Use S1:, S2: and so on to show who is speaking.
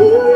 S1: Ooh.